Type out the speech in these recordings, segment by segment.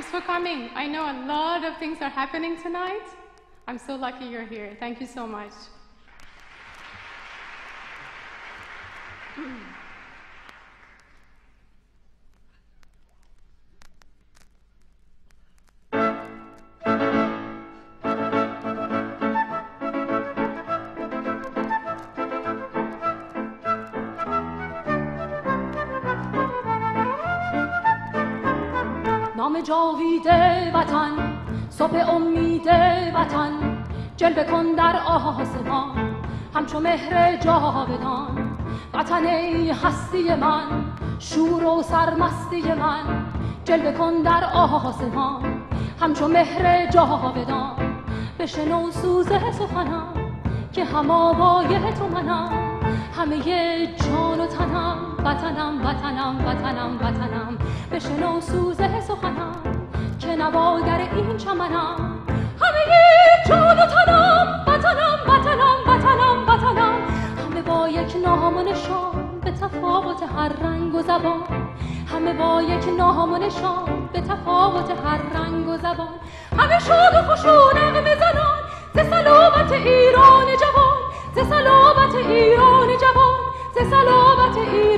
Thanks for coming. I know a lot of things are happening tonight. I'm so lucky you're here. Thank you so much. نام جاوید وطن صبح امید وطن جلوه کن در آسمان همچو مهر جاودان. وطن ای هستی من شور و سرمستی من جلوه کن در آسمان همچو مهر جاودان. بشنو سوز سخنم که هم آوای تو منم. همه جان و تنم وطنم وطنم وطنم وطنم. بشنو سوز سخنم که نواگر این چمنم. همه جان و تنم وطنم وطنم وطنم وطنم. همه با یک نام و نشان به تفاوت هر رنگ و زبان. همه با یک نام و نشان به تفاوت هر رنگ و زبان. همه شاد و خوش و نغمه زنان ز سلامت ایران سلامت ایران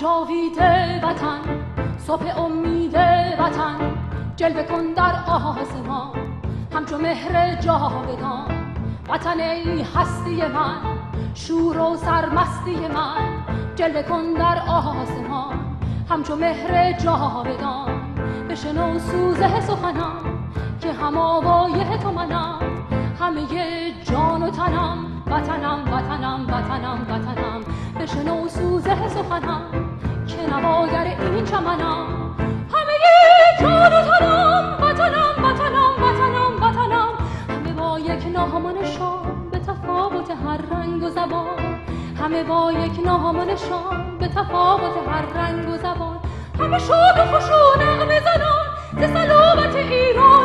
جاوید وطن صبح امید وطن جلوه کن در آسمان همچو مهر جاودان وطن ای هستی من شور و سرمستی من. جلوه کن در آسمان همچو مهر جاودان بشنو سوزه سخنم که هم آوای تو منم. همه جان و تنم وطنم وطنم. چمنم همه ی جان و تنم وطنم وطنم وطنم همه با یک ناهمان شام به تفاوت هر رنگ و زبان. همه با یک ناهمان شام به تفاوت هر رنگ و زبان. همه شاد و خوش و نغمه زنان ز سلامت ایران